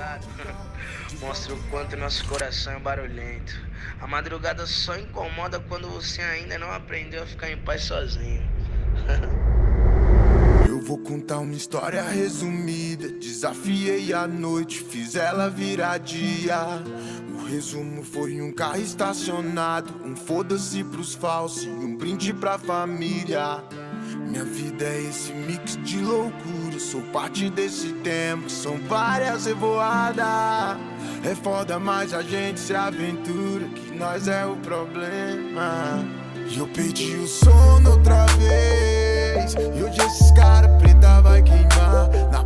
ligado? Mostra o quanto nosso coração é barulhento. A madrugada só incomoda quando você ainda não aprendeu a ficar em paz sozinho. Eu vou contar uma história resumida. Desafiei a noite, fiz ela virar dia. O resumo foi um carro estacionado, um foda-se pros falsos e um brinde pra família. Minha vida é esse mix de loucura. Sou parte desse tempo, são várias revoadas. É foda, mas a gente se aventura, que nós é o problema. E eu perdi o sono outra vez. E hoje esses cara preta vai queimar na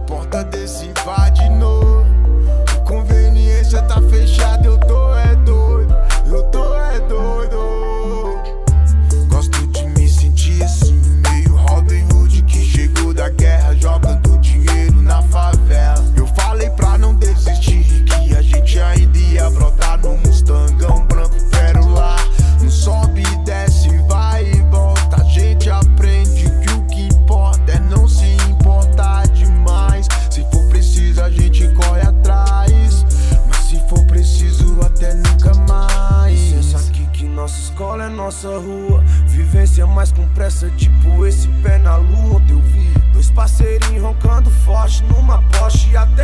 nossa rua. Vivência mais com pressa, tipo esse pé na lua. Ontem eu vi dois parceirinhos roncando forte numa poste. E até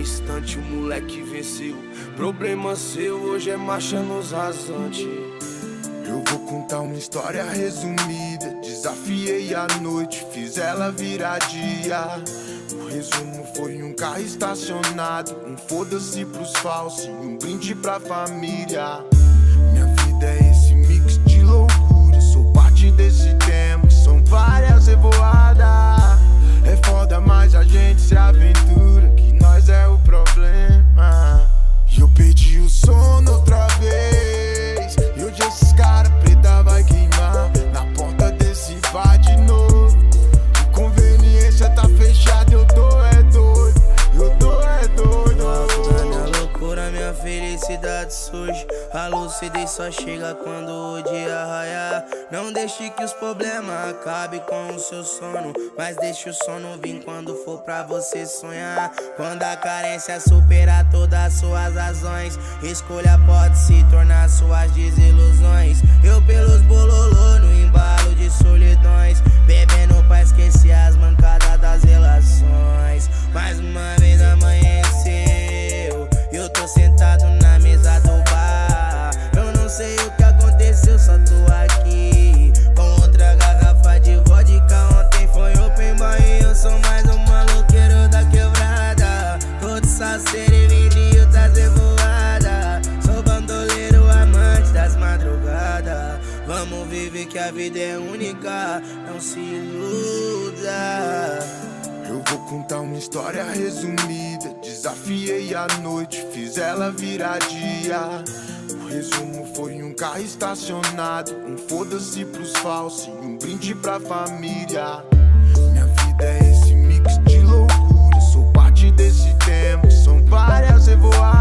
estante o moleque venceu Problema seu, hoje é marcha nos rasantes Eu vou contar uma história resumida. Desafiei a noite, fiz ela virar dia. O resumo foi um carro estacionado, um foda-se pros falsos e um brinde pra família. Minha vida é esse mix de loucura. Sou parte desse tempo, são várias revoadas. Felicidade surge. A lucidez só chega quando o dia raiar. Não deixe que os problemas acabem com o seu sono. Mas deixe o sono vir quando for pra você sonhar. Quando a carência superar todas as suas razões, escolha pode se tornar suas desilusões. Eu pelos bololô no embalo de solidões. Bebendo Vamos viver que a vida é única. Não se iluda. Eu vou contar uma história resumida. Desafiei a noite, fiz ela virar dia. O resumo foi um carro estacionado, um foda-se pros falsos e um brinde pra família. Minha vida é esse mix de loucura. Sou parte desse tempo, são várias revoluções.